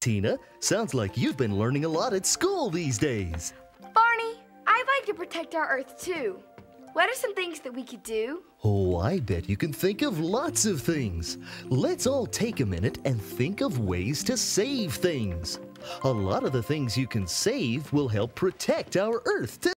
Tina, sounds like you've been learning a lot at school these days. Barney, I'd like to protect our Earth too. What are some things that we could do? Oh, I bet you can think of lots of things. Let's all take a minute and think of ways to save things. A lot of the things you can save will help protect our Earth too.